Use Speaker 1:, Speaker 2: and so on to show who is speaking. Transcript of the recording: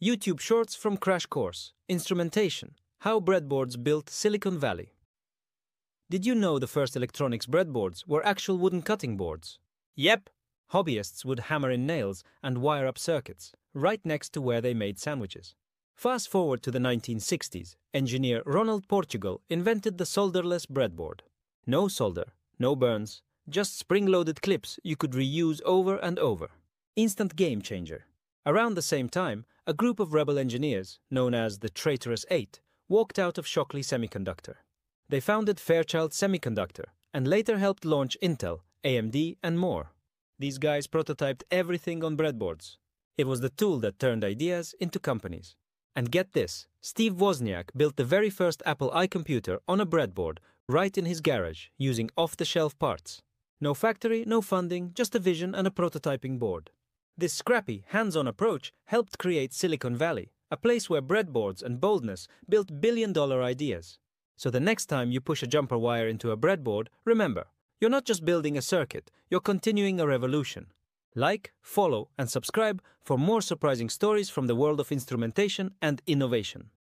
Speaker 1: YouTube Shorts from Crash Course Instrumentation How Breadboards Built Silicon Valley. Did you know the first electronics breadboards were actual wooden cutting boards? Yep. Hobbyists would hammer in nails and wire up circuits right next to where they made sandwiches. Fast forward to the 1960s, engineer Ronald Portugal invented the solderless breadboard. No solder, no burns, just spring loaded clips you could reuse over and over. Instant game changer. Around the same time, a group of rebel engineers, known as the Traitorous Eight, walked out of Shockley Semiconductor. They founded Fairchild Semiconductor and later helped launch Intel, AMD, and more. These guys prototyped everything on breadboards. It was the tool that turned ideas into companies. And get this Steve Wozniak built the very first Apple I computer on a breadboard right in his garage using off the shelf parts. No factory, no funding, just a vision and a prototyping board. This scrappy, hands on approach helped create Silicon Valley, a place where breadboards and boldness built billion dollar ideas. So the next time you push a jumper wire into a breadboard, remember, you're not just building a circuit, you're continuing a revolution. Like, follow, and subscribe for more surprising stories from the world of instrumentation and innovation.